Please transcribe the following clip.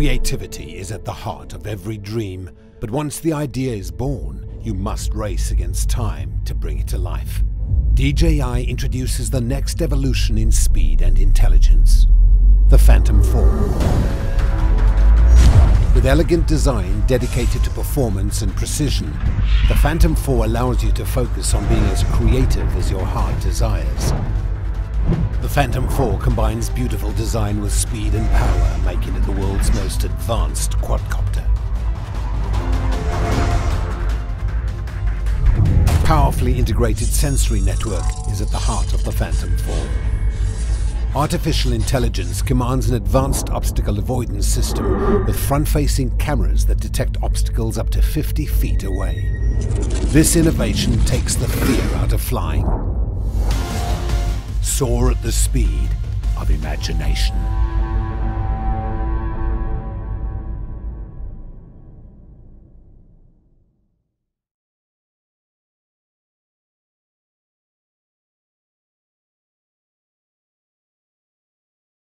Creativity is at the heart of every dream, but once the idea is born, you must race against time to bring it to life. DJI introduces the next evolution in speed and intelligence, the Phantom 4. With elegant design dedicated to performance and precision, the Phantom 4 allows you to focus on being as creative as your heart desires. Phantom 4 combines beautiful design with speed and power, making it the world's most advanced quadcopter. Powerfully integrated sensory network is at the heart of the Phantom 4. Artificial intelligence commands an advanced obstacle avoidance system with front-facing cameras that detect obstacles up to 50 feet away. This innovation takes the fear out of flying. Soar at the speed of imagination.